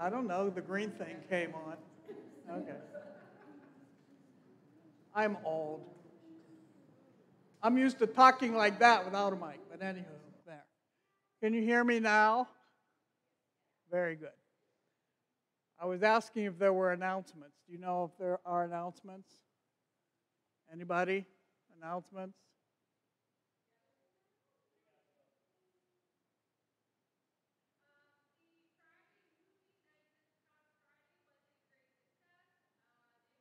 I don't know, the green thing came on. Okay. I'm old. I'm used to talking like that without a mic, but anywho, there. Can you hear me now? Very good. I was asking if there were announcements. Do you know if there are announcements? Anybody? Announcements?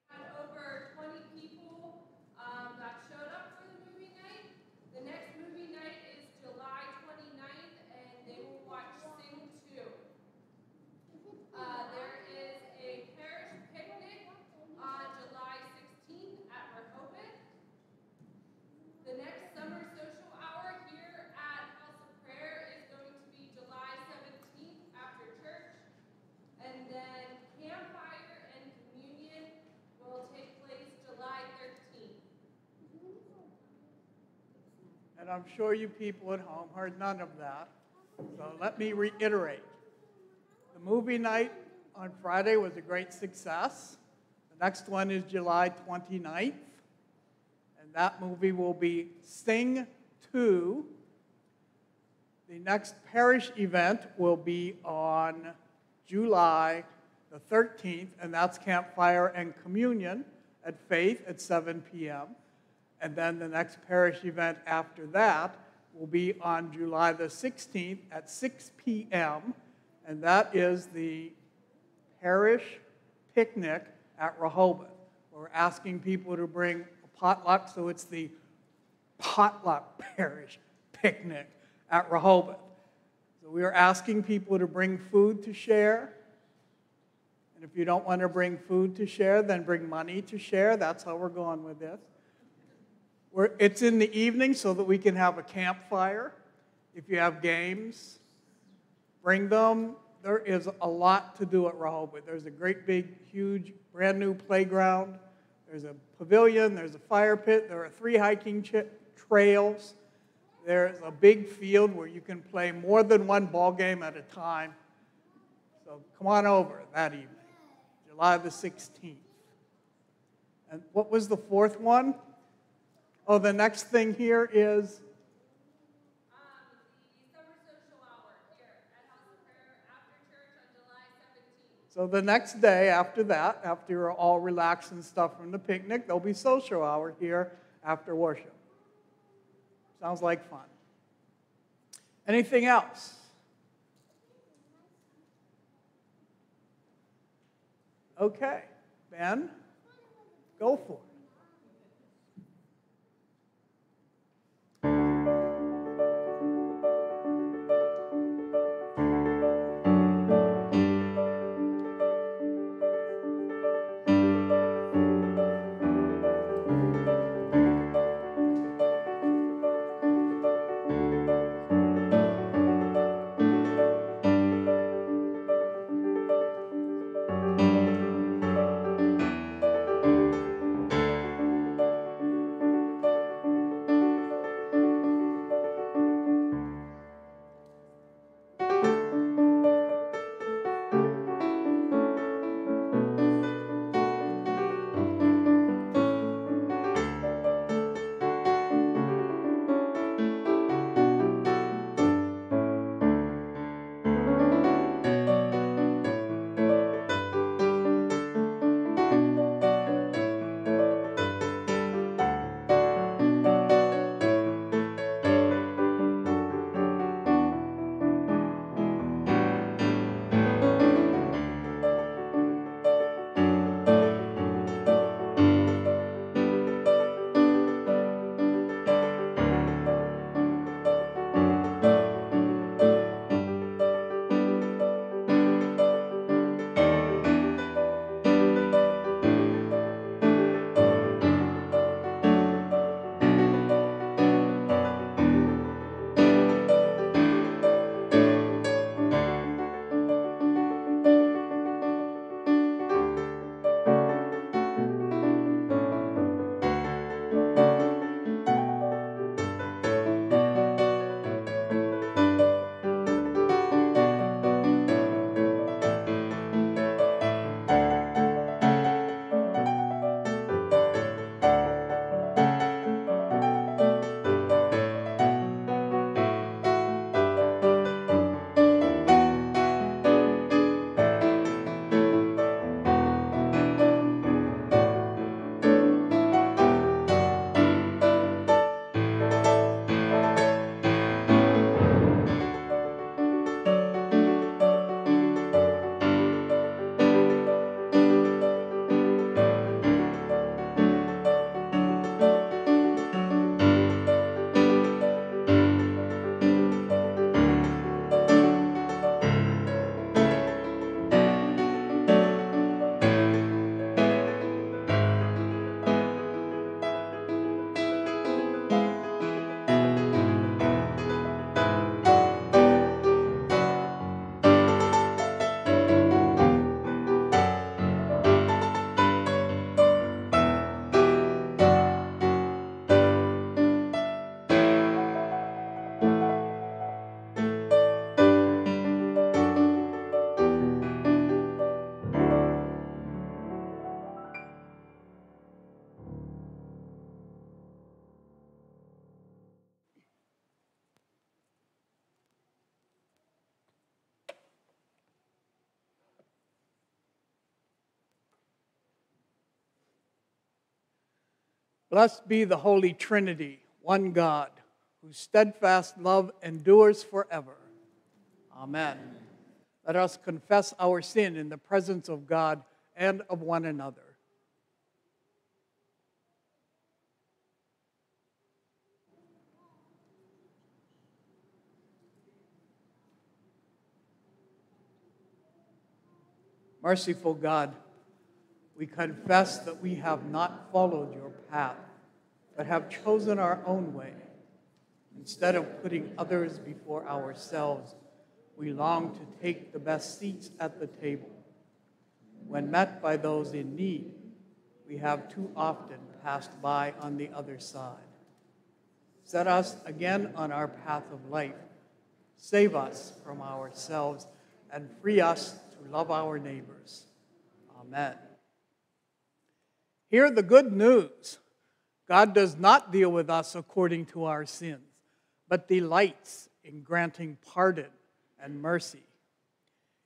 Had over 20 people um, that showed up for the movie night. The next movie night is July 29th, and they will watch Sing 2. Uh, there is a parish picnic on July 16th at Rehoboth. The next summer social hour here at House of Prayer is going to be July 17th after church. And then campfire and communion will take place July 13th. And I'm sure you people at home heard none of that. So let me reiterate. The movie night on Friday was a great success. The next one is July 29th. And that movie will be Sing 2. The next parish event will be on July the 13th, and that's campfire and communion at Faith at 7 p.m. And then the next parish event after that will be on July the 16th at 6 p.m. And that is the parish picnic at Rehoboth. We're asking people to bring a potluck, so it's the potluck parish picnic at Rehoboth. So we are asking people to bring food to share. And if you don't want to bring food to share, then bring money to share. That's how we're going with this. We're, it's in the evening so that we can have a campfire. If you have games, bring them. There is a lot to do at Rehoboth. There's a great big, huge, brand new playground. There's a pavilion. There's a fire pit. There are three hiking ch- trails. There's a big field where you can play more than one ball game at a time. So come on over that evening, July the 16th. And what was the fourth one? Oh, the next thing here is the summer social hour here at House of Prayer after church on July 17th. so the next day after that, after you're all relaxed and stuff from the picnic, there'll be social hour here after worship. Sounds like fun. Anything else? Okay, Ben, go for it. Blessed be the Holy Trinity, one God, whose steadfast love endures forever. Amen. Let us confess our sin in the presence of God and of one another. Merciful God, we confess that we have not followed your path, but have chosen our own way. Instead of putting others before ourselves, we long to take the best seats at the table. When met by those in need, we have too often passed by on the other side. Set us again on our path of life. Save us from ourselves and free us to love our neighbors. Amen. Hear the good news God does not deal with us according to our sins, but delights in granting pardon and mercy.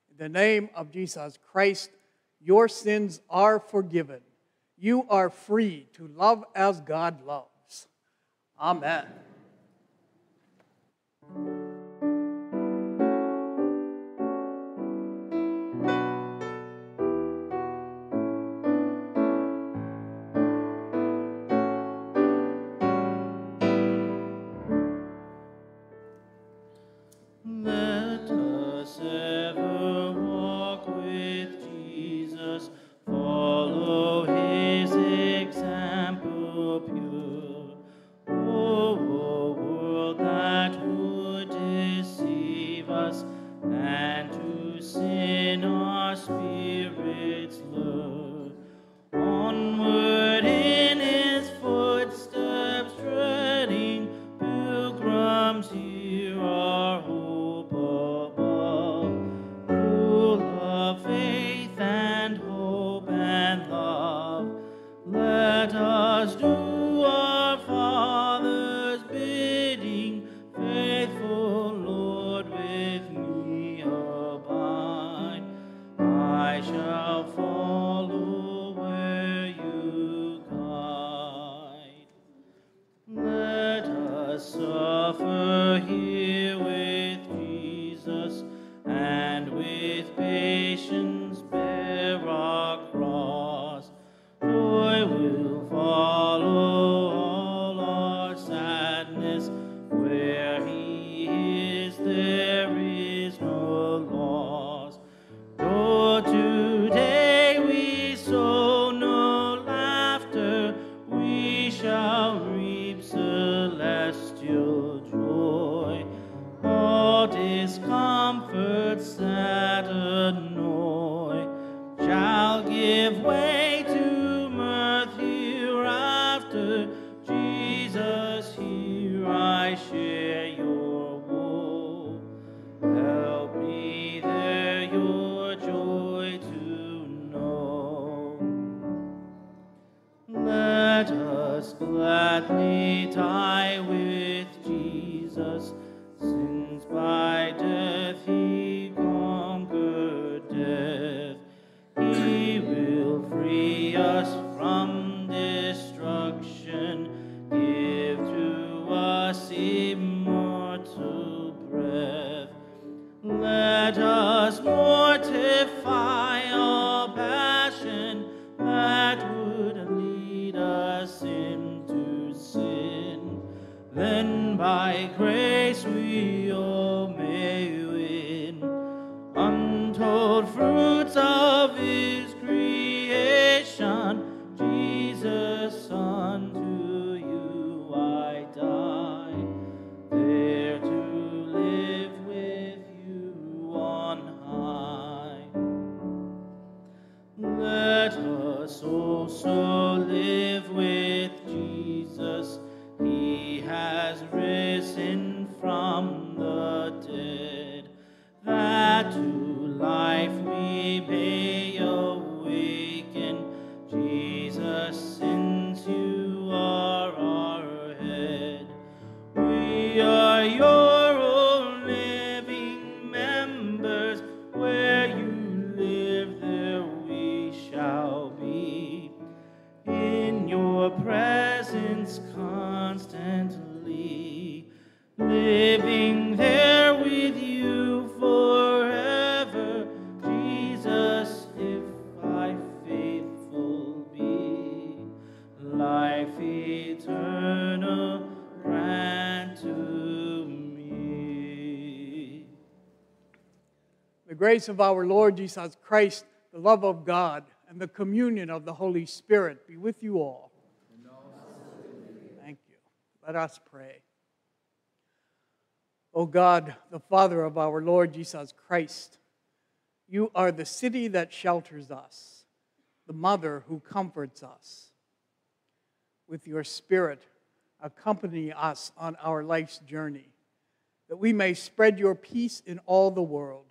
In the name of Jesus Christ, your sins are forgiven. You are free to love as God loves. Amen. give way to mirth hereafter. Jesus, here I share your woe. Help me there your joy to know. Let us gladly die with Jesus, since by death grace of our Lord Jesus Christ, the love of God, and the communion of the Holy Spirit be with you all. Thank you. Let us pray. O God, the Father of our Lord Jesus Christ, you are the city that shelters us, the mother who comforts us. With your Spirit, accompany us on our life's journey, that we may spread your peace in all the world.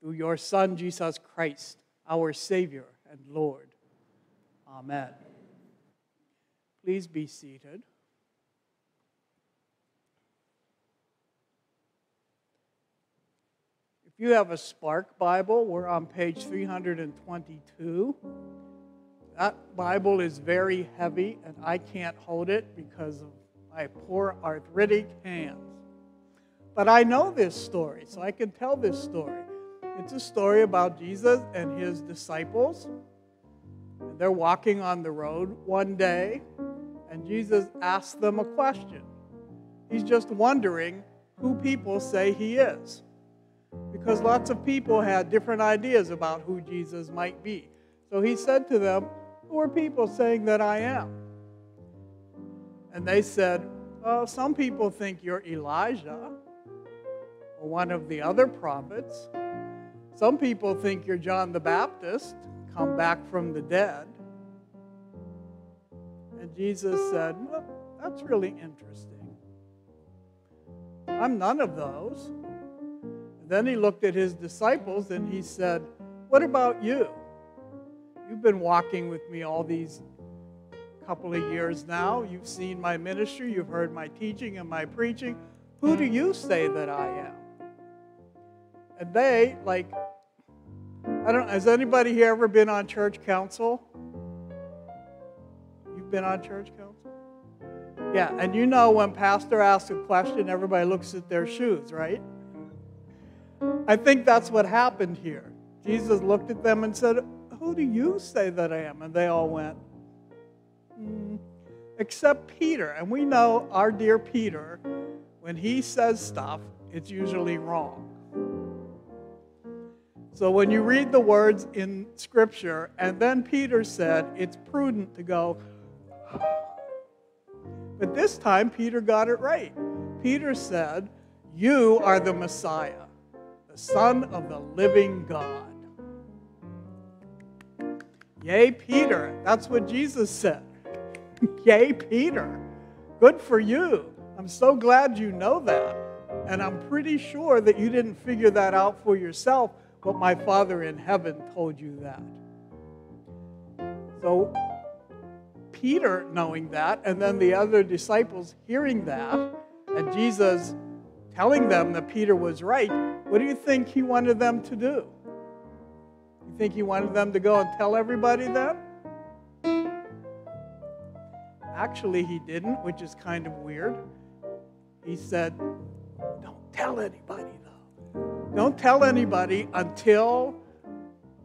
Through your Son, Jesus Christ, our Savior and Lord. Amen. Please be seated. If you have a Spark Bible, we're on page 322. That Bible is very heavy, and I can't hold it because of my poor arthritic hands. But I know this story, so I can tell this story. It's a story about Jesus and his disciples. They're walking on the road one day, and Jesus asks them a question. He's just wondering who people say he is. Because lots of people had different ideas about who Jesus might be. So he said to them, Who are people saying that I am? And they said, Well, some people think you're Elijah or one of the other prophets. Some people think you're John the Baptist, come back from the dead. And Jesus said, Well, that's really interesting. I'm none of those. Then he looked at his disciples and he said, What about you? You've been walking with me all these couple of years now. You've seen my ministry, you've heard my teaching and my preaching. Who do you say that I am? And they, like, I don't has anybody here ever been on church council? You've been on church council? Yeah, and you know when pastor asks a question, everybody looks at their shoes, right? I think that's what happened here. Jesus looked at them and said, Who do you say that I am? And they all went, mm, Except Peter. And we know our dear Peter, when he says stuff, it's usually wrong. So when you read the words in Scripture, and then Peter said, It's prudent to go, but this time Peter got it right. Peter said, You are the Messiah the Son of the living God. Yay, Peter. That's what Jesus said. Yay, Peter. Good for you. I'm so glad you know that. And I'm pretty sure that you didn't figure that out for yourself, but my Father in heaven told you that. So, Peter knowing that, and then the other disciples hearing that, and Jesus telling them that Peter was right, what do you think he wanted them to do? You think he wanted them to go and tell everybody that? Actually, he didn't, which is kind of weird. He said, Don't tell anybody. Don't tell anybody until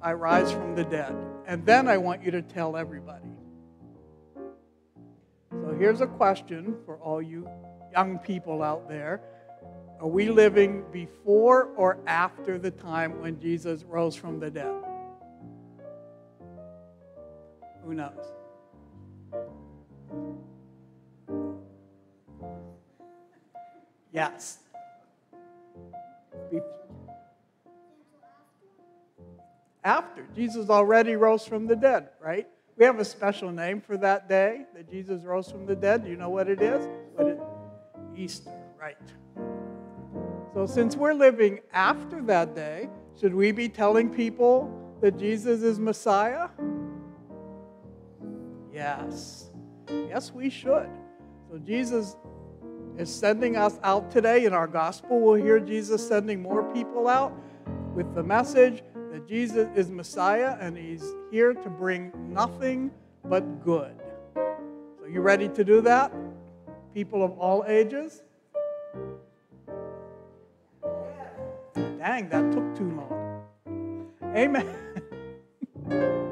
I rise from the dead. And then I want you to tell everybody. So here's a question for all you young people out there. Are we living before or after the time when Jesus rose from the dead? Who knows? Yes. After. Jesus already rose from the dead, right? We have a special name for that day that Jesus rose from the dead. Do you know what it is? What it, Easter, right? So, since we're living after that day, should we be telling people that Jesus is Messiah? Yes. Yes, we should. So, Jesus is sending us out today. In our gospel, we'll hear Jesus sending more people out with the message that Jesus is Messiah and he's here to bring nothing but good. So, you ready to do that? People of all ages? Dang, that took too long. Amen.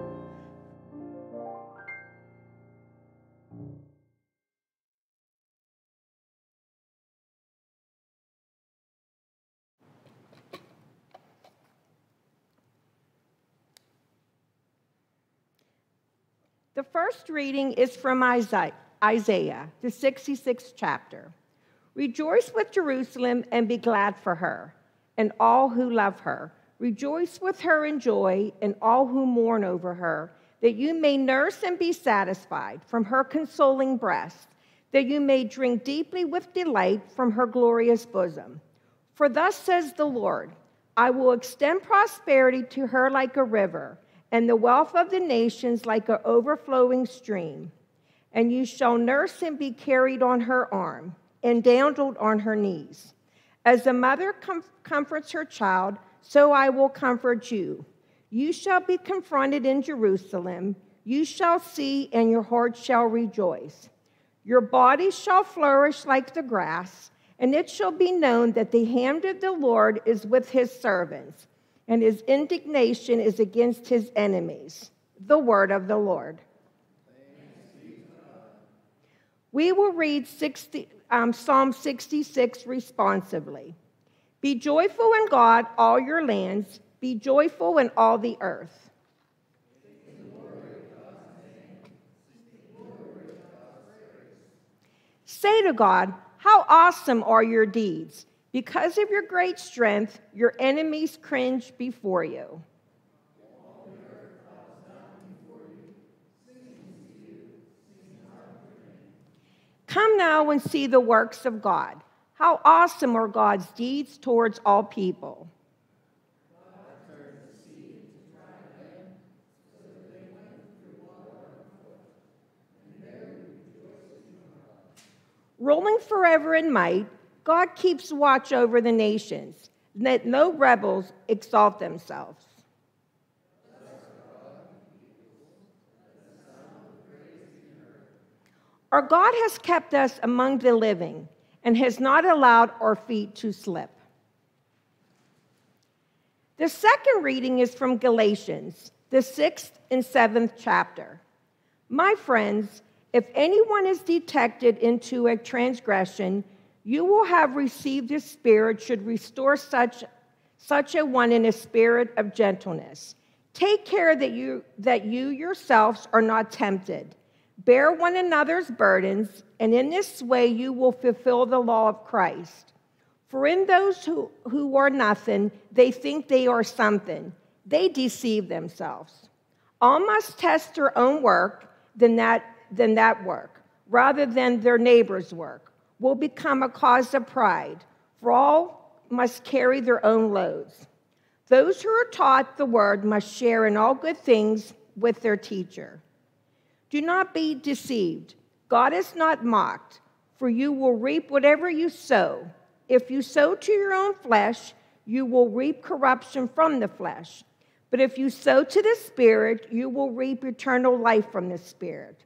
The first reading is from Isaiah, the 66th chapter. Rejoice with Jerusalem and be glad for her, and all who love her. Rejoice with her in joy, and all who mourn over her, that you may nurse and be satisfied from her consoling breast, that you may drink deeply with delight from her glorious bosom. For thus says the Lord I will extend prosperity to her like a river and the wealth of the nations like an overflowing stream. And you shall nurse and be carried on her arm, and dandled on her knees. As a mother com- comforts her child, so I will comfort you. You shall be confronted in Jerusalem. You shall see, and your heart shall rejoice. Your body shall flourish like the grass, and it shall be known that the hand of the Lord is with his servants and his indignation is against his enemies. The word of the Lord. We will read 60, um, Psalm 66 responsively. Be joyful in God, all your lands. Be joyful in all the earth. Say to God, How awesome are your deeds! Because of your great strength, your enemies cringe before you. Come now and see the works of God. How awesome are God's deeds towards all people. Rolling forever in might, God keeps watch over the nations, that no rebels exalt themselves. Our God has kept us among the living and has not allowed our feet to slip. The second reading is from Galatians, the sixth and seventh chapter. My friends, if anyone is detected into a transgression, you will have received the Spirit should restore such, such a one in a spirit of gentleness. Take care that you, that you yourselves are not tempted. Bear one another's burdens, and in this way you will fulfill the law of Christ. For in those who, who are nothing, they think they are something. They deceive themselves. All must test their own work than that, than that work, rather than their neighbor's work will become a cause of pride, for all must carry their own loads. Those who are taught the word must share in all good things with their teacher. Do not be deceived. God is not mocked, for you will reap whatever you sow. If you sow to your own flesh, you will reap corruption from the flesh. But if you sow to the Spirit, you will reap eternal life from the Spirit.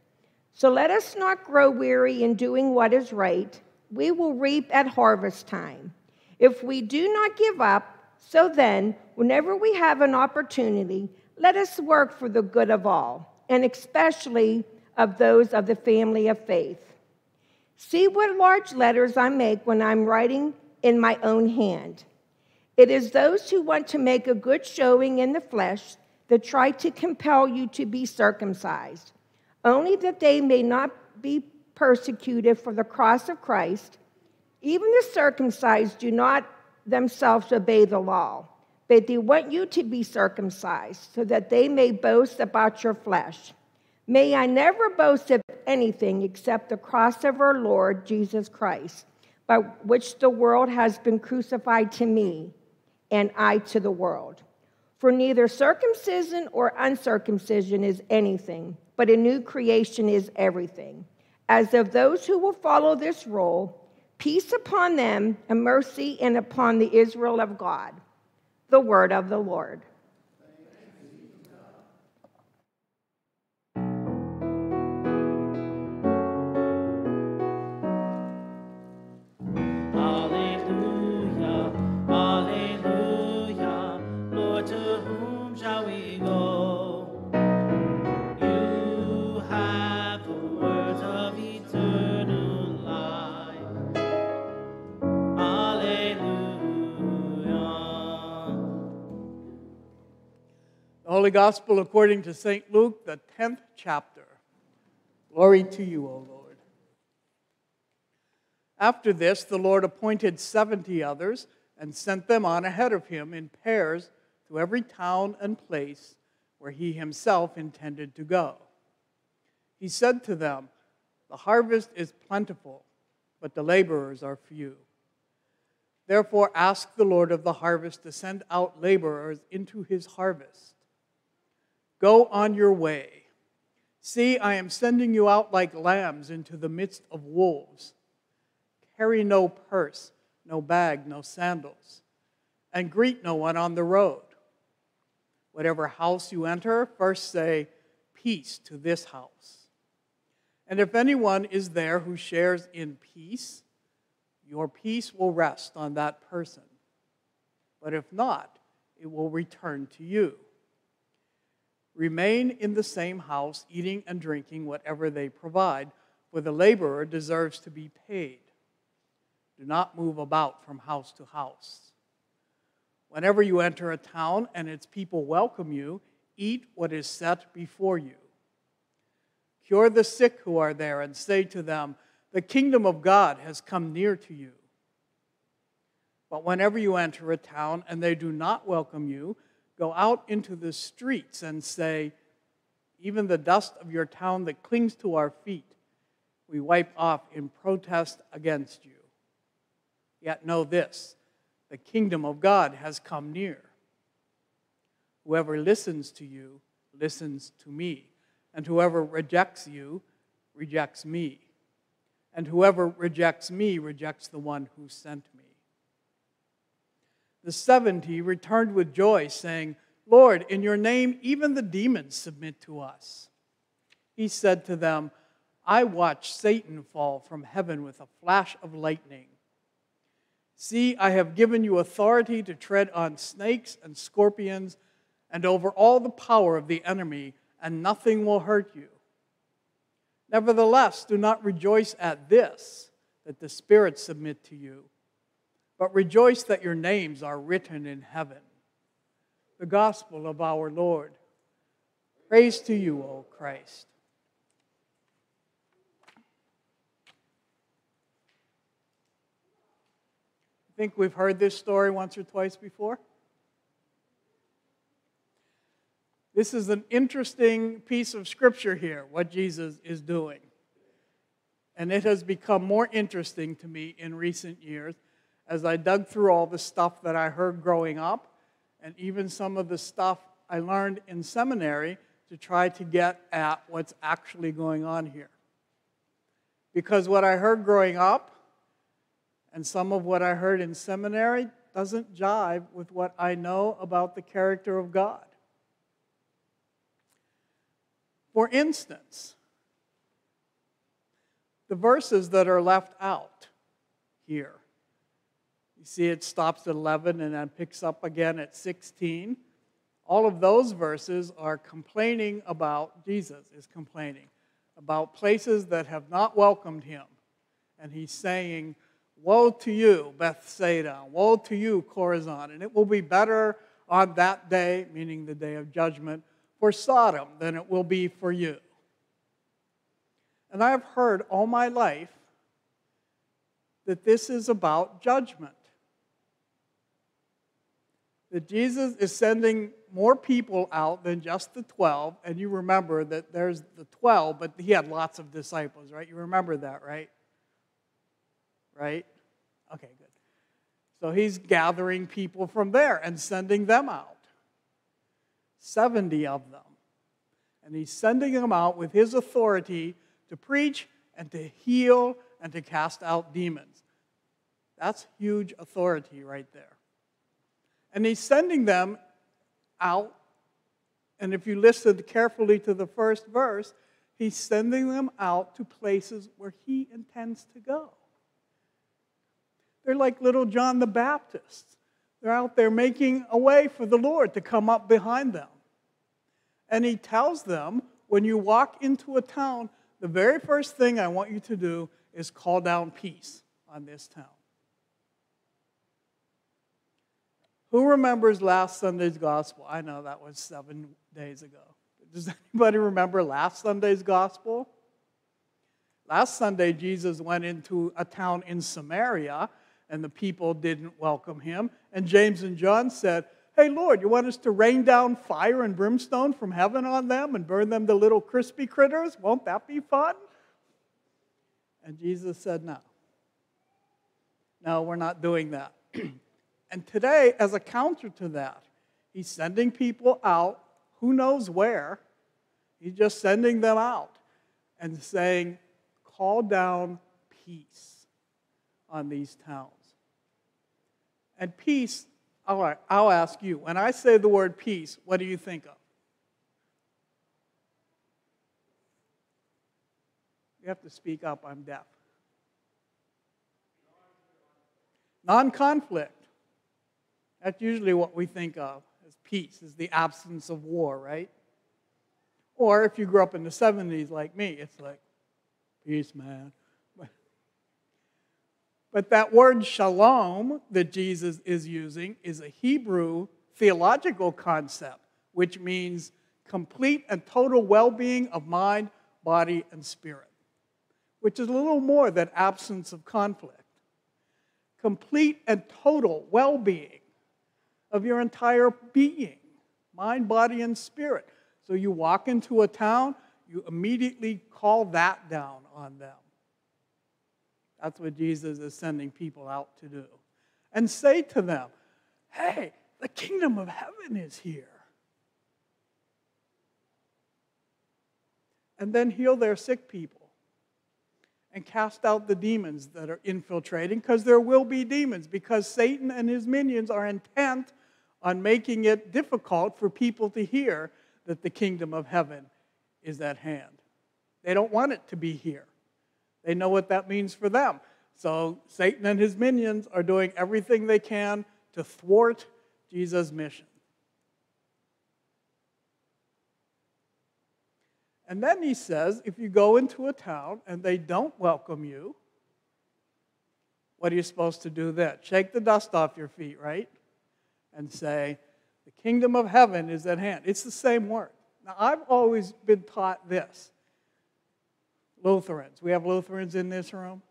So let us not grow weary in doing what is right we will reap at harvest time. If we do not give up, so then, whenever we have an opportunity, let us work for the good of all, and especially of those of the family of faith. See what large letters I make when I'm writing in my own hand. It is those who want to make a good showing in the flesh that try to compel you to be circumcised, only that they may not be persecuted for the cross of Christ, even the circumcised do not themselves obey the law, but they want you to be circumcised so that they may boast about your flesh. May I never boast of anything except the cross of our Lord Jesus Christ, by which the world has been crucified to me, and I to the world. For neither circumcision or uncircumcision is anything, but a new creation is everything as of those who will follow this rule, peace upon them and mercy and upon the Israel of God. The word of the Lord. Holy Gospel according to St. Luke, the 10th chapter. Glory to you, O Lord. After this, the Lord appointed 70 others and sent them on ahead of him in pairs to every town and place where he himself intended to go. He said to them, The harvest is plentiful, but the laborers are few. Therefore, ask the Lord of the harvest to send out laborers into his harvest. Go on your way. See, I am sending you out like lambs into the midst of wolves. Carry no purse, no bag, no sandals, and greet no one on the road. Whatever house you enter, first say, Peace to this house. And if anyone is there who shares in peace, your peace will rest on that person. But if not, it will return to you. Remain in the same house, eating and drinking whatever they provide, for the laborer deserves to be paid. Do not move about from house to house. Whenever you enter a town and its people welcome you, eat what is set before you. Cure the sick who are there and say to them, The kingdom of God has come near to you. But whenever you enter a town and they do not welcome you, go out into the streets and say, Even the dust of your town that clings to our feet, we wipe off in protest against you. Yet know this the kingdom of God has come near. Whoever listens to you listens to me, and whoever rejects you rejects me, and whoever rejects me rejects the one who sent me. The seventy returned with joy, saying, Lord, in your name even the demons submit to us. He said to them, I watched Satan fall from heaven with a flash of lightning. See, I have given you authority to tread on snakes and scorpions and over all the power of the enemy, and nothing will hurt you. Nevertheless, do not rejoice at this, that the spirits submit to you, but rejoice that your names are written in heaven. The gospel of our Lord. Praise to you, O Christ. I think we've heard this story once or twice before? This is an interesting piece of scripture here, what Jesus is doing. And it has become more interesting to me in recent years as I dug through all the stuff that I heard growing up and even some of the stuff I learned in seminary to try to get at what's actually going on here. Because what I heard growing up and some of what I heard in seminary doesn't jive with what I know about the character of God. For instance, the verses that are left out here. See, it stops at 11 and then picks up again at 16. All of those verses are complaining about, Jesus is complaining about places that have not welcomed him. And he's saying, Woe to you, Bethsaida. Woe to you, Chorazin. And it will be better on that day, meaning the day of judgment, for Sodom than it will be for you. And I've heard all my life that this is about judgment. That Jesus is sending more people out than just the 12. And you remember that there's the 12, but he had lots of disciples, right? You remember that, right? right? Okay, good. So he's gathering people from there and sending them out 70 of them. And he's sending them out with his authority to preach and to heal and to cast out demons. That's huge authority right there. And he's sending them out. And if you listen carefully to the first verse, he's sending them out to places where he intends to go. They're like little John the Baptist. They're out there making a way for the Lord to come up behind them. And he tells them when you walk into a town, the very first thing I want you to do is call down peace on this town. Who remembers last Sunday's gospel? I know that was seven days ago. Does anybody remember last Sunday's gospel? Last Sunday, Jesus went into a town in Samaria, and the people didn't welcome him. And James and John said, Hey, Lord, you want us to rain down fire and brimstone from heaven on them and burn them to little crispy critters? Won't that be fun? And Jesus said, No. No, we're not doing that. and today, as a counter to that, he's sending people out, who knows where. He's just sending them out and saying, Call down peace on these towns. And peace all right, I'll ask you. When I say the word peace, what do you think of? You have to speak up, I'm deaf. Non conflict. That's usually what we think of as peace, is the absence of war, right? Or if you grew up in the 70s like me, it's like, peace, man. But that word shalom that Jesus is using is a Hebrew theological concept, which means complete and total well being of mind, body, and spirit, which is a little more than absence of conflict. Complete and total well being of your entire being, mind, body, and spirit. So you walk into a town, you immediately call that down on them. That's what Jesus is sending people out to do. And say to them, hey, the kingdom of heaven is here. And then heal their sick people and cast out the demons that are infiltrating, because there will be demons, because Satan and his minions are intent on making it difficult for people to hear that the kingdom of heaven is at hand. They don't want it to be here. They know what that means for them. So Satan and his minions are doing everything they can to thwart Jesus' mission. And then he says if you go into a town and they don't welcome you, what are you supposed to do then? Shake the dust off your feet, right? And say, the kingdom of heaven is at hand. It's the same word. Now, I've always been taught this Lutherans. We have Lutherans in this room?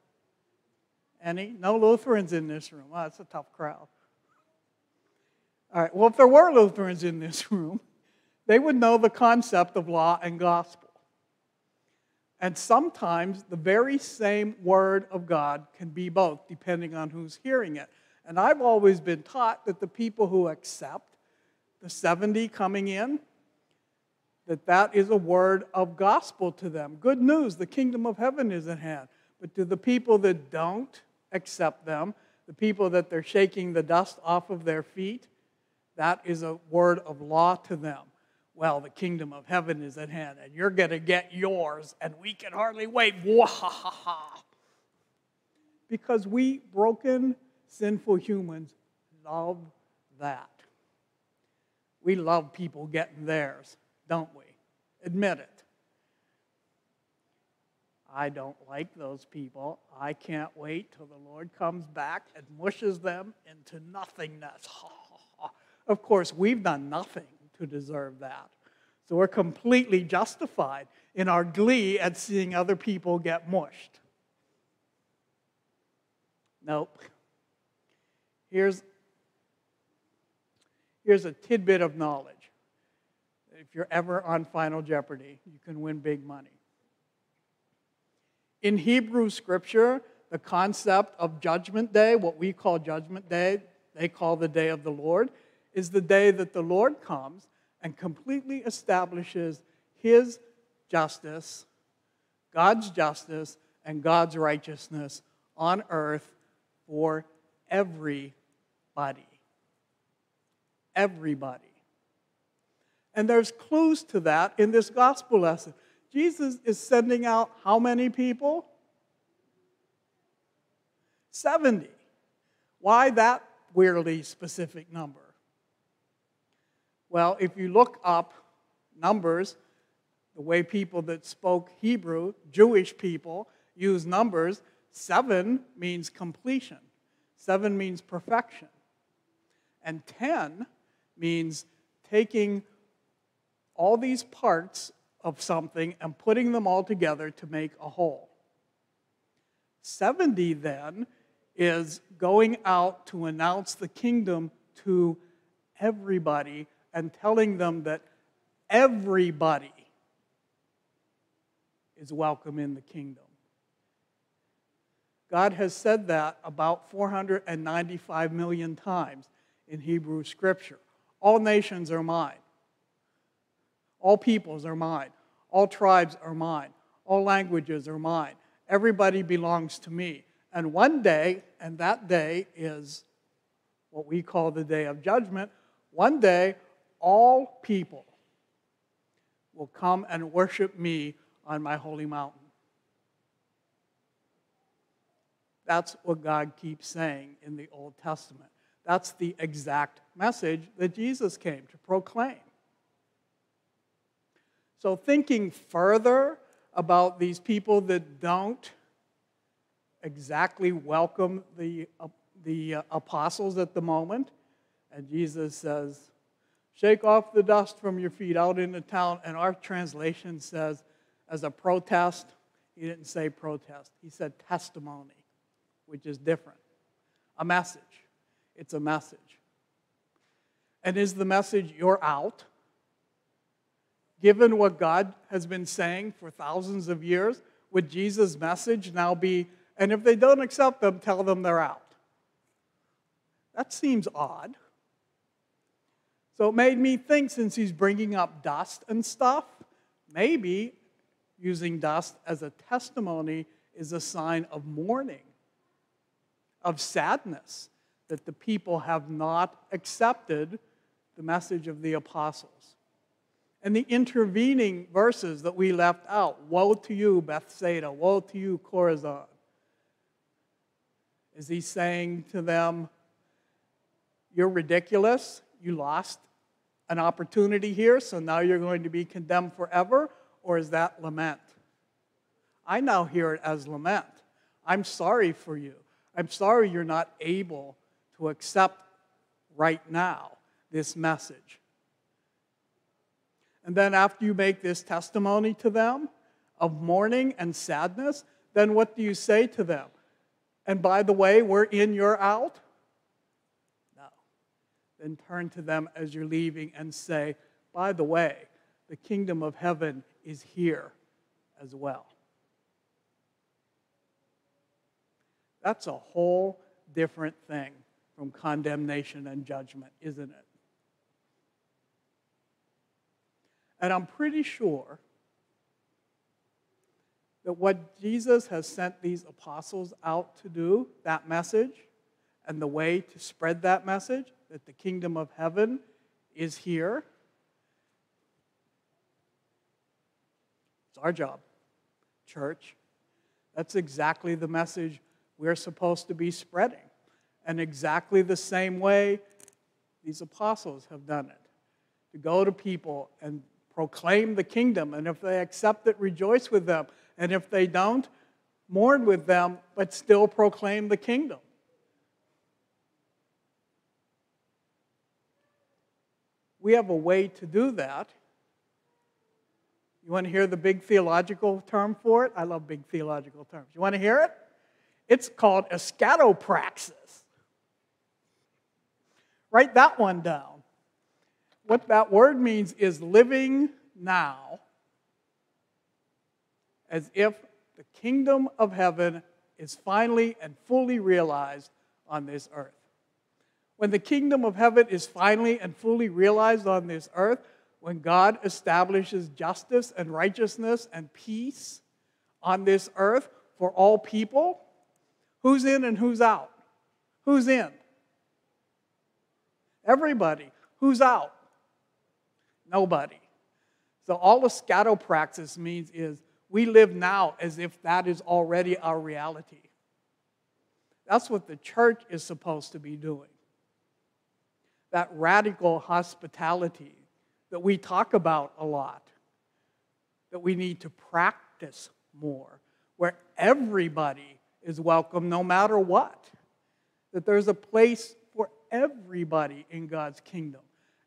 Any? No Lutherans in this room. That's a tough crowd. All right, well, if there were Lutherans in this room, they would know the concept of law and gospel. And sometimes the very same word of God can be both, depending on who's hearing it. And I've always been taught that the people who accept the 70 coming in that that is a word of gospel to them. Good news, the kingdom of heaven is at hand. But to the people that don't accept them, the people that they're shaking the dust off of their feet, that is a word of law to them. Well, the kingdom of heaven is at hand, and you're going to get yours, and we can hardly wait. Because we broken, sinful humans love that. We love people getting theirs don't we? Admit it. I don't like those people. I can't wait till the Lord comes back and mushes them into nothingness. of course, we've done nothing to deserve that. So we're completely justified in our glee at seeing other people get mushed. Nope. Here's, here's a tidbit of knowledge if you're ever on Final Jeopardy, you can win big money. In Hebrew scripture, the concept of Judgment Day, what we call Judgment Day, they call the day of the Lord, is the day that the Lord comes and completely establishes his justice, God's justice, and God's righteousness on earth for everybody. Everybody. And there's clues to that in this gospel lesson. Jesus is sending out how many people? 70. Why that weirdly specific number? Well, if you look up numbers, the way people that spoke Hebrew, Jewish people, use numbers, seven means completion, seven means perfection, and 10 means taking all these parts of something and putting them all together to make a whole. 70 then is going out to announce the kingdom to everybody and telling them that everybody is welcome in the kingdom. God has said that about 495 million times in Hebrew scripture. All nations are mine. All peoples are mine. All tribes are mine. All languages are mine. Everybody belongs to me. And one day, and that day is what we call the day of judgment, one day all people will come and worship me on my holy mountain. That's what God keeps saying in the Old Testament. That's the exact message that Jesus came to proclaim. So, thinking further about these people that don't exactly welcome the, uh, the uh, apostles at the moment, and Jesus says, Shake off the dust from your feet out in the town. And our translation says, as a protest, he didn't say protest, he said testimony, which is different. A message. It's a message. And is the message, you're out? Given what God has been saying for thousands of years, would Jesus' message now be, and if they don't accept them, tell them they're out? That seems odd. So it made me think since he's bringing up dust and stuff, maybe using dust as a testimony is a sign of mourning, of sadness that the people have not accepted the message of the apostles. And the intervening verses that we left out Woe to you, Bethsaida! Woe to you, Chorazin! Is he saying to them, You're ridiculous? You lost an opportunity here, so now you're going to be condemned forever? Or is that lament? I now hear it as lament. I'm sorry for you. I'm sorry you're not able to accept right now this message. And then, after you make this testimony to them of mourning and sadness, then what do you say to them? And by the way, we're in, you're out? No. Then turn to them as you're leaving and say, by the way, the kingdom of heaven is here as well. That's a whole different thing from condemnation and judgment, isn't it? And I'm pretty sure that what Jesus has sent these apostles out to do, that message, and the way to spread that message, that the kingdom of heaven is here, it's our job, church. That's exactly the message we're supposed to be spreading. And exactly the same way these apostles have done it to go to people and proclaim the kingdom. And if they accept it, rejoice with them. And if they don't, mourn with them, but still proclaim the kingdom. We have a way to do that. You want to hear the big theological term for it? I love big theological terms. You want to hear it? It's called eschatopraxis. Write that one down. What that word means is living now as if the kingdom of heaven is finally and fully realized on this earth. When the kingdom of heaven is finally and fully realized on this earth, when God establishes justice and righteousness and peace on this earth for all people, Who's in and who's out? Who's in? Everybody. Who's out? Nobody. So all the eschatopraxis means is we live now as if that is already our reality. That's what the church is supposed to be doing. That radical hospitality that we talk about a lot, that we need to practice more, where everybody is welcome no matter what. That there's a place for everybody in God's kingdom.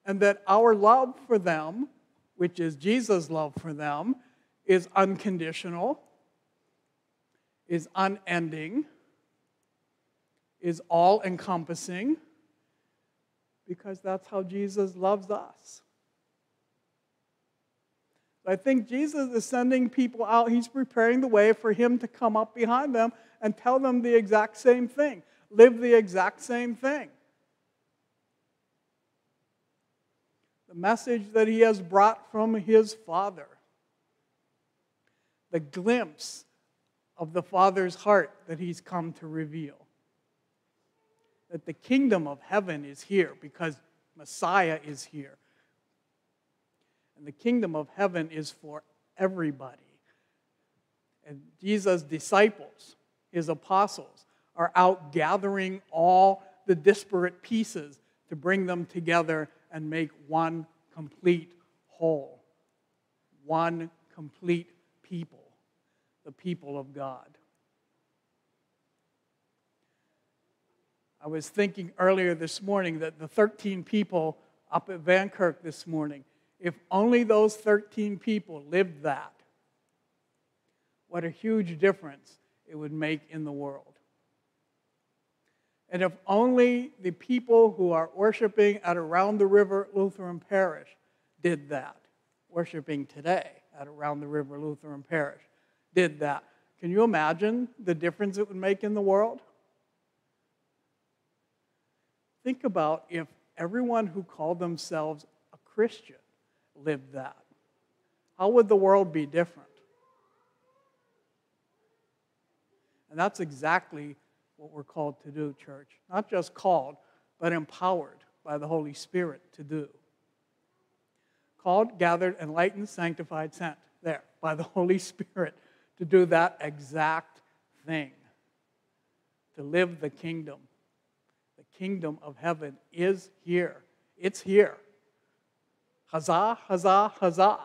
And that our love for them, which is Jesus' love for them, is unconditional. is unending, is all encompassing, because that's how Jesus loves us. I think Jesus is sending people out. He's preparing the way for him to come up behind them and tell them the exact same thing, live the exact same thing. The message that he has brought from his Father, the glimpse of the Father's heart that he's come to reveal. That the kingdom of heaven is here because Messiah is here. And the kingdom of heaven is for everybody. And Jesus' disciples, his apostles, are out gathering all the disparate pieces to bring them together and make one complete whole, one complete people, the people of God. I was thinking earlier this morning that the 13 people up at Vankirk this morning, if only those 13 people lived that, what a huge difference it would make in the world. And if only the people who are worshiping at Around the River Lutheran Parish did that, worshiping today at Around the River Lutheran Parish did that, can you imagine the difference it would make in the world? Think about if everyone who called themselves a Christian lived that. How would the world be different? And that's exactly what we're called to do, church. Not just called, but empowered by the Holy Spirit to do. Called, gathered, enlightened, sanctified, sent. There, by the Holy Spirit to do that exact thing. To live the kingdom. The kingdom of heaven is here. It's here. Huzzah, huzzah, huzzah.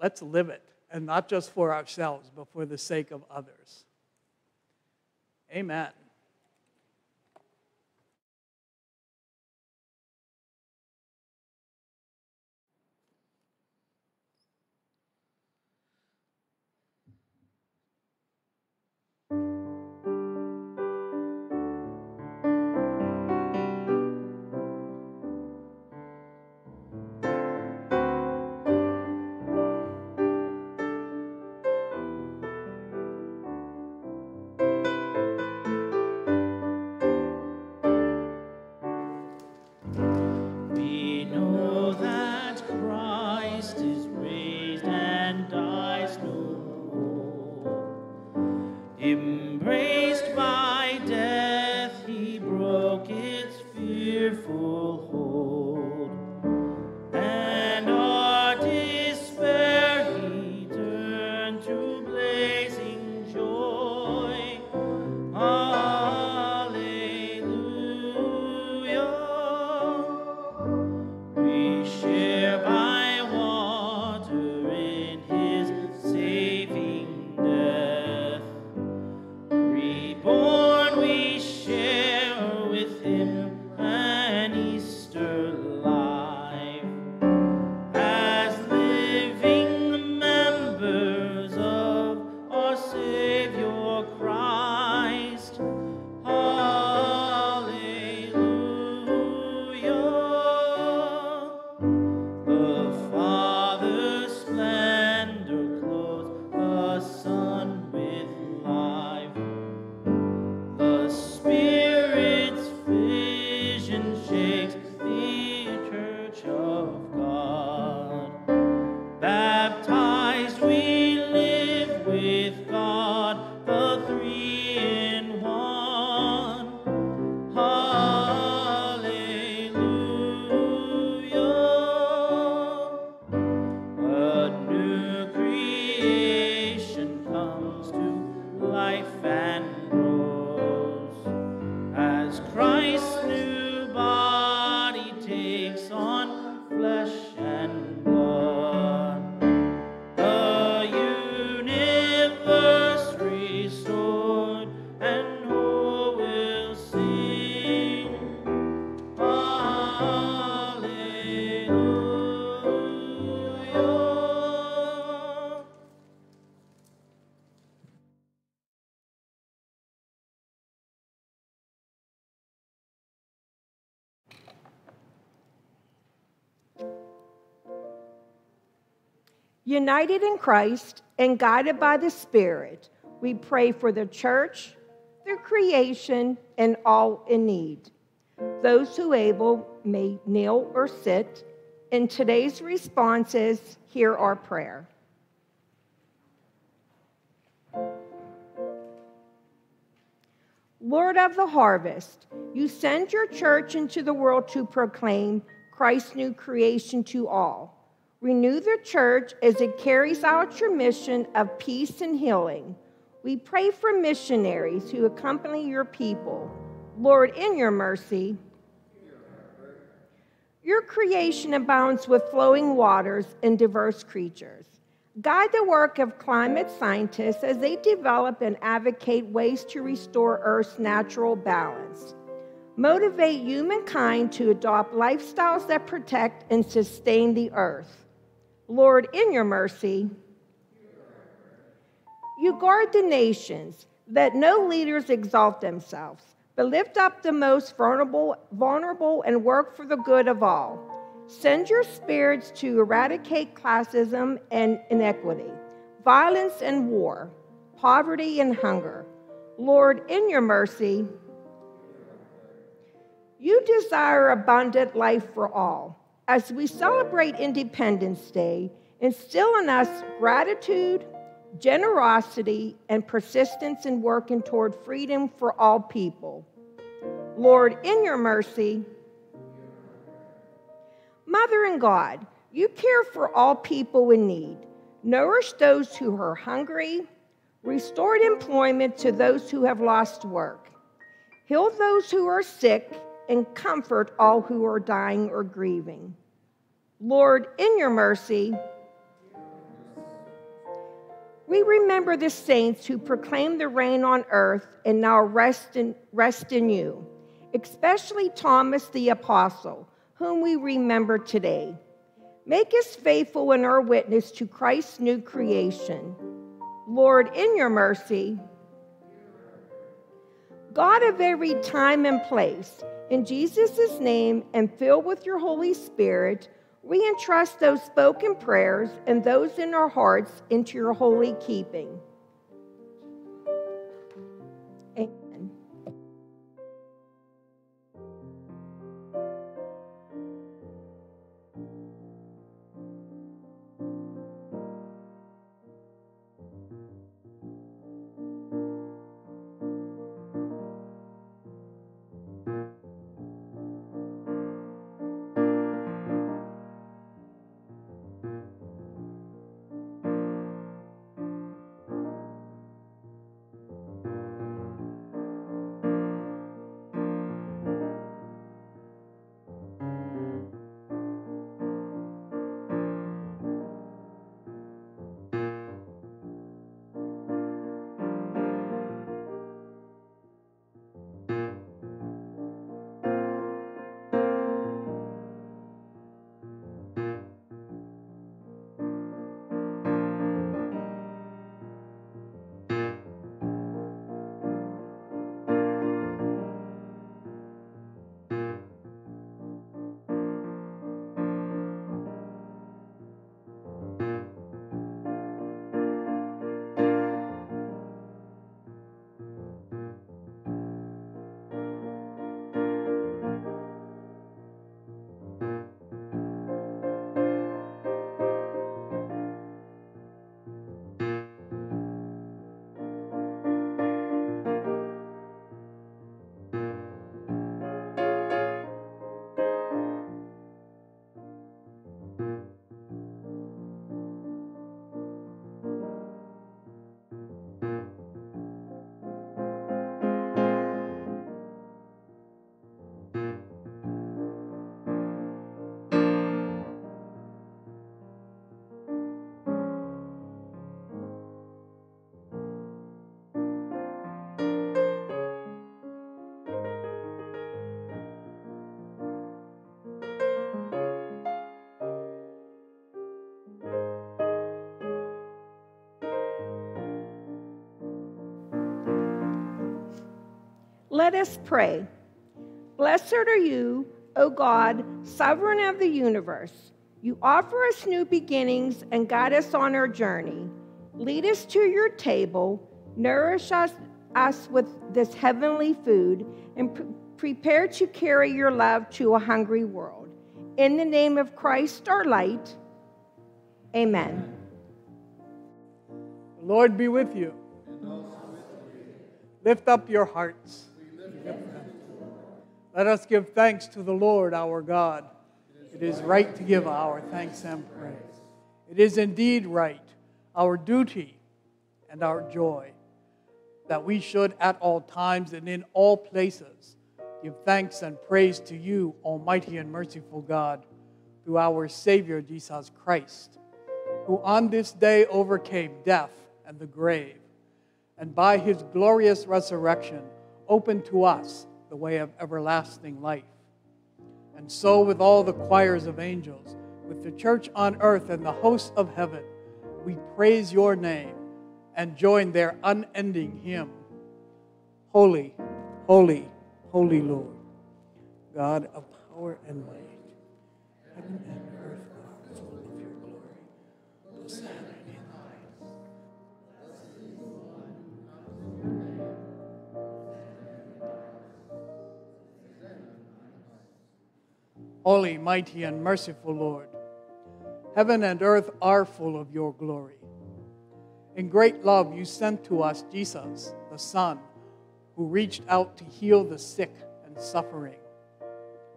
Let's live it, and not just for ourselves, but for the sake of others. Amen. United in Christ and guided by the Spirit, we pray for the church, the creation, and all in need. Those who able may kneel or sit. In today's responses, hear our prayer. Lord of the harvest, you send your church into the world to proclaim Christ's new creation to all. Renew the church as it carries out your mission of peace and healing. We pray for missionaries who accompany your people. Lord, in your mercy, your creation abounds with flowing waters and diverse creatures. Guide the work of climate scientists as they develop and advocate ways to restore Earth's natural balance. Motivate humankind to adopt lifestyles that protect and sustain the Earth. Lord, in your mercy, you guard the nations, that no leaders exalt themselves, but lift up the most vulnerable, vulnerable and work for the good of all. Send your spirits to eradicate classism and inequity, violence and war, poverty and hunger. Lord, in your mercy, you desire abundant life for all. As we celebrate Independence Day, instill in us gratitude, generosity, and persistence in working toward freedom for all people. Lord, in your mercy, Mother and God, you care for all people in need. Nourish those who are hungry, restore employment to those who have lost work. Heal those who are sick and comfort all who are dying or grieving. Lord, in your mercy, we remember the saints who proclaimed the reign on earth and now rest in, rest in you, especially Thomas the Apostle whom we remember today. Make us faithful in our witness to Christ's new creation. Lord, in your mercy, God of every time and place, in Jesus' name and filled with your Holy Spirit, we entrust those spoken prayers and those in our hearts into your holy keeping. Let us pray. Blessed are you, O God, sovereign of the universe. You offer us new beginnings and guide us on our journey. Lead us to your table, nourish us, us with this heavenly food, and pre- prepare to carry your love to a hungry world. In the name of Christ, our light, amen. The Lord be with you. Lift up your hearts. Let us give thanks to the Lord our God. It is right to give our thanks and praise. It is indeed right, our duty and our joy, that we should at all times and in all places give thanks and praise to you, Almighty and merciful God, through our Savior Jesus Christ, who on this day overcame death and the grave, and by his glorious resurrection opened to us the way of everlasting life. And so, with all the choirs of angels, with the church on earth and the hosts of heaven, we praise your name and join their unending hymn Holy, holy, holy Lord, God of power and might. Heaven and earth are full of your glory. Holy, mighty, and merciful Lord, heaven and earth are full of your glory. In great love, you sent to us Jesus, the Son, who reached out to heal the sick and suffering,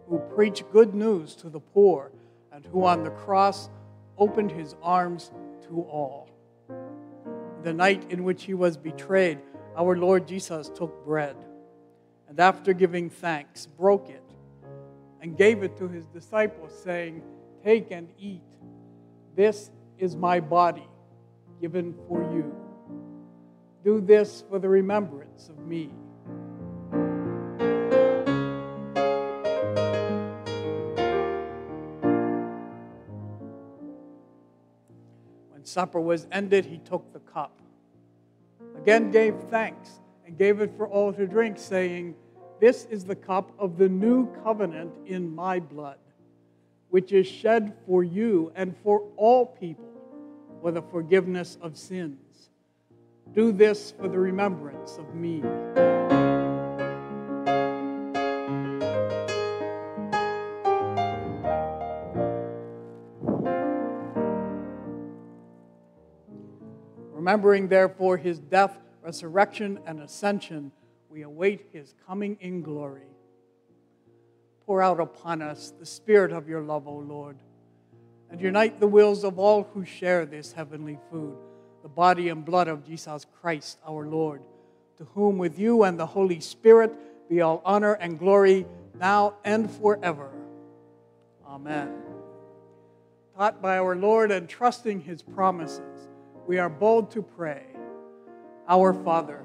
who preached good news to the poor, and who on the cross opened his arms to all. The night in which he was betrayed, our Lord Jesus took bread, and after giving thanks, broke it and gave it to his disciples, saying, Take and eat. This is my body given for you. Do this for the remembrance of me. When supper was ended, he took the cup, again gave thanks, and gave it for all to drink, saying, This is the cup of the new covenant in my blood, which is shed for you and for all people for the forgiveness of sins. Do this for the remembrance of me. Remembering, therefore, his death, resurrection, and ascension, we await his coming in glory. Pour out upon us the spirit of your love, O Lord, and unite the wills of all who share this heavenly food, the body and blood of Jesus Christ, our Lord, to whom with you and the Holy Spirit be all honor and glory now and forever. Amen. Taught by our Lord and trusting his promises, we are bold to pray. Our Father,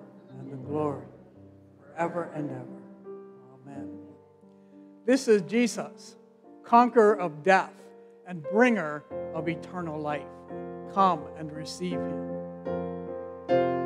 and the glory forever and ever. Amen. This is Jesus, conqueror of death and bringer of eternal life. Come and receive him.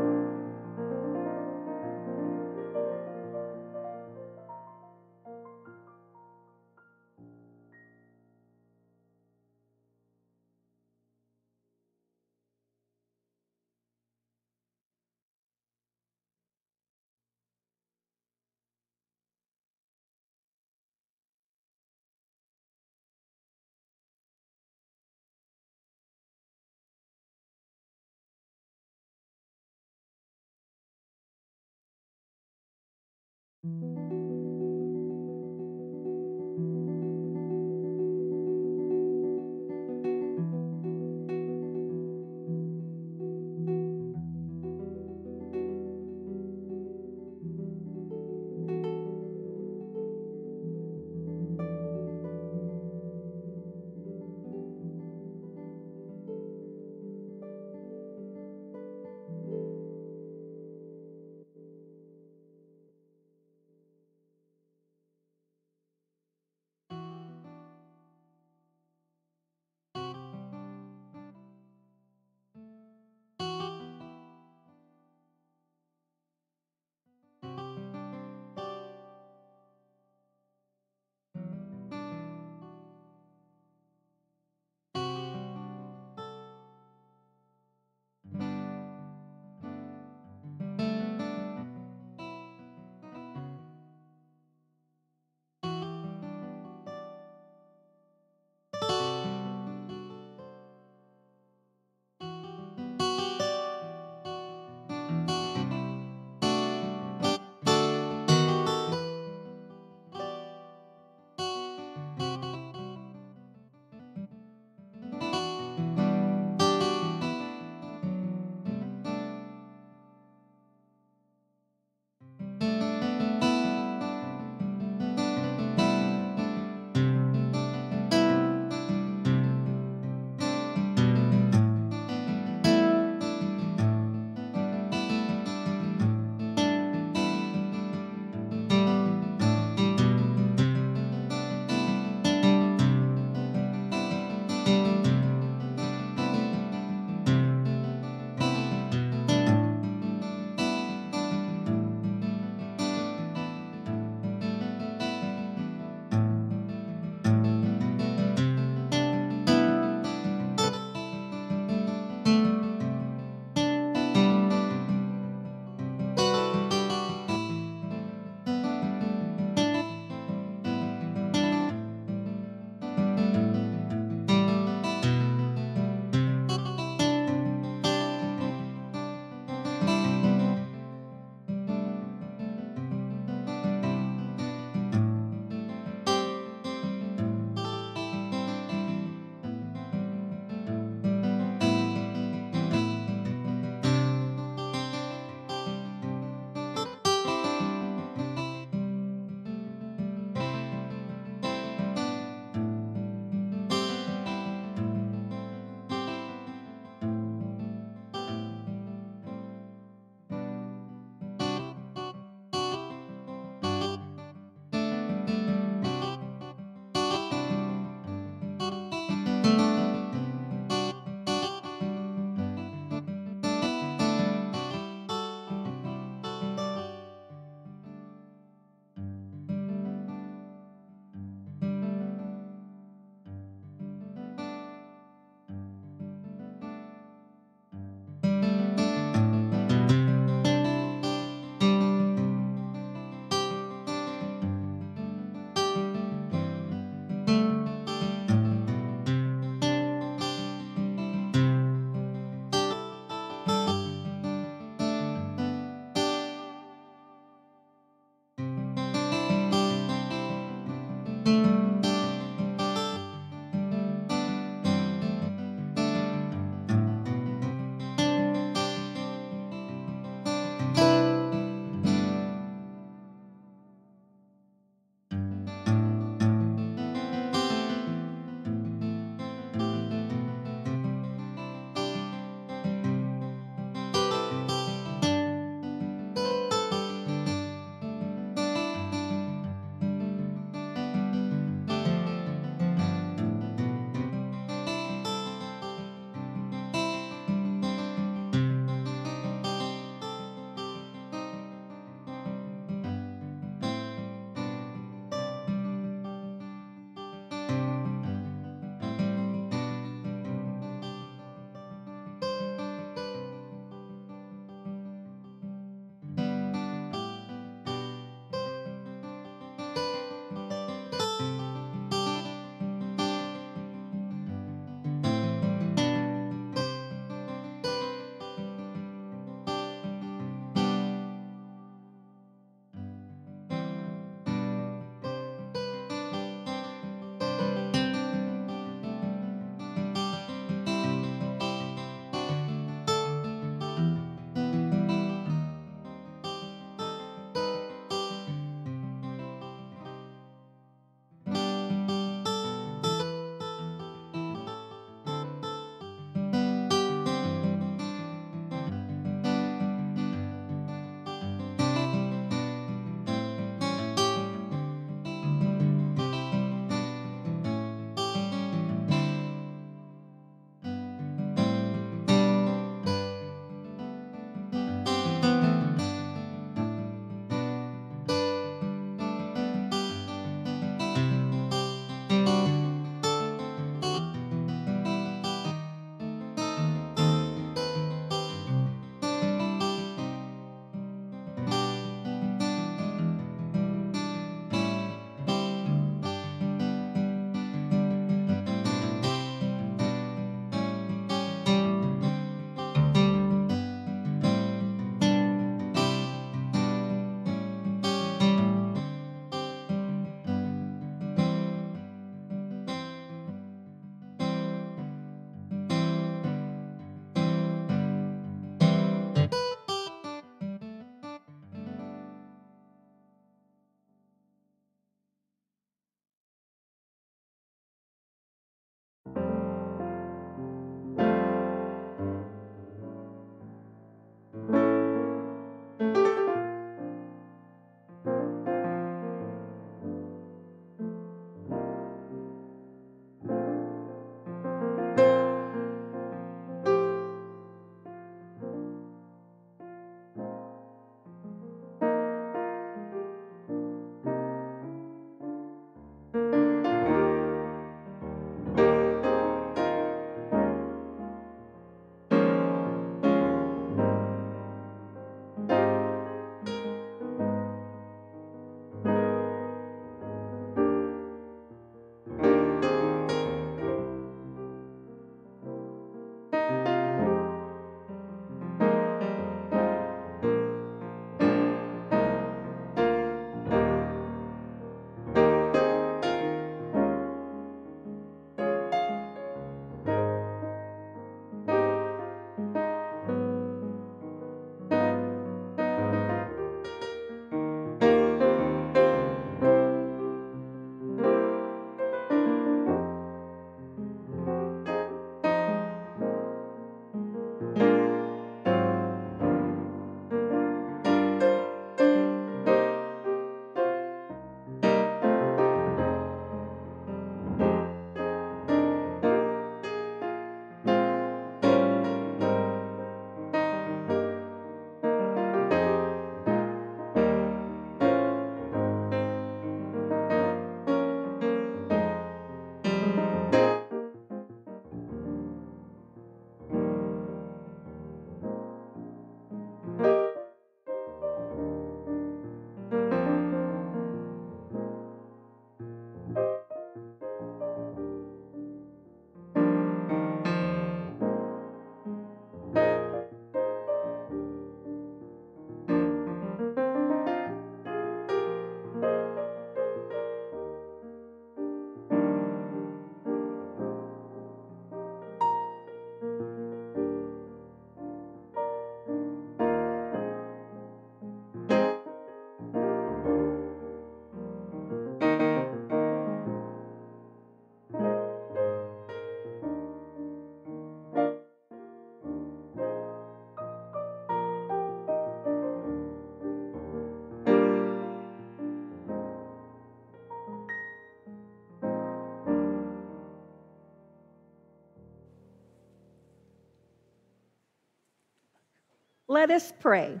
Let us pray.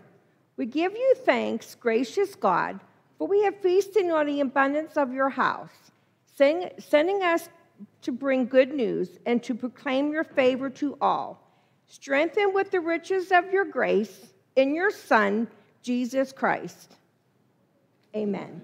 We give you thanks, gracious God, for we have feasted on the abundance of your house, sending us to bring good news and to proclaim your favor to all. Strengthen with the riches of your grace in your Son, Jesus Christ. Amen.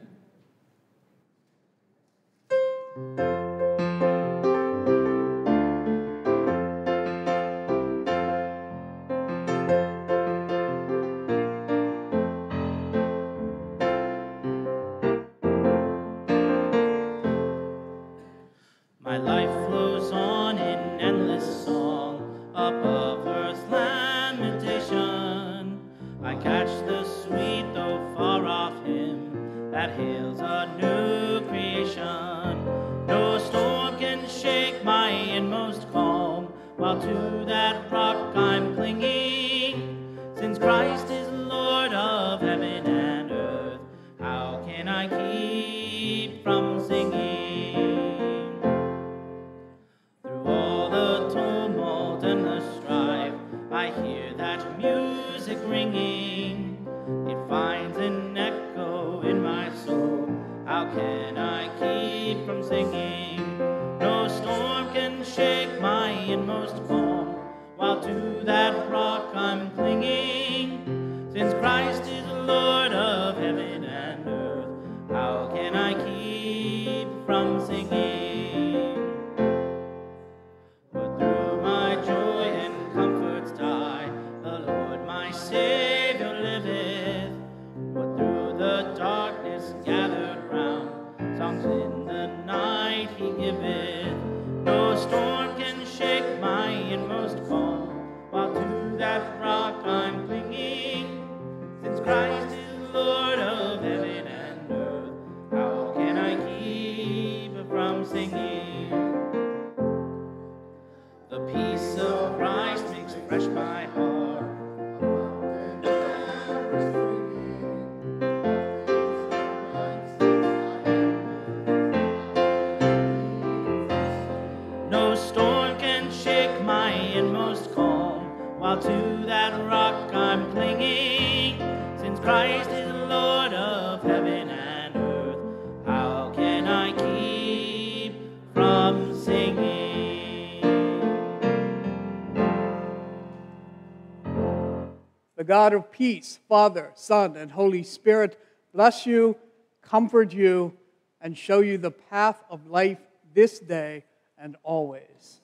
Peace, Father, Son, and Holy Spirit, bless you, comfort you, and show you the path of life this day and always.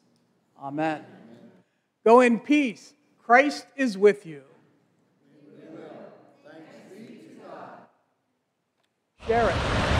Amen. Amen. Go in peace. Christ is with you. Share it.